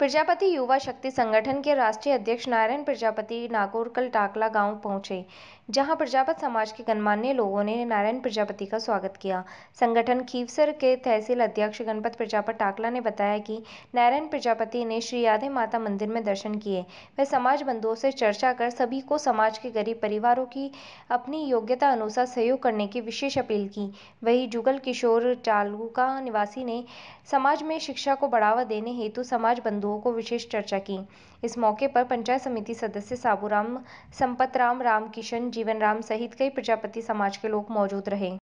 प्रजापति युवा शक्ति संगठन के राष्ट्रीय अध्यक्ष नारायण प्रजापति नागौर टाकला गाँव पहुँचे, जहाँ प्रजापत समाज के गणमान्य लोगों ने नारायण प्रजापति का स्वागत किया। संगठन खीवसर के तहसील अध्यक्ष गणपत प्रजापत टाकला ने बताया कि नारायण प्रजापति ने श्री यादे माता मंदिर में दर्शन किए। वे समाज बंधुओं से चर्चा कर सभी को समाज के गरीब परिवारों की अपनी योग्यता अनुसार सहयोग करने की विशेष अपील की। वही जुगल किशोर चालुका निवासी ने समाज में शिक्षा को बढ़ावा देने हेतु समाज बंधु बिंदुओं को विशेष चर्चा की। इस मौके पर पंचायत समिति सदस्य साबूराम, संपतराम, रामकिशन, जीवनराम सहित कई प्रजापति समाज के लोग मौजूद रहे।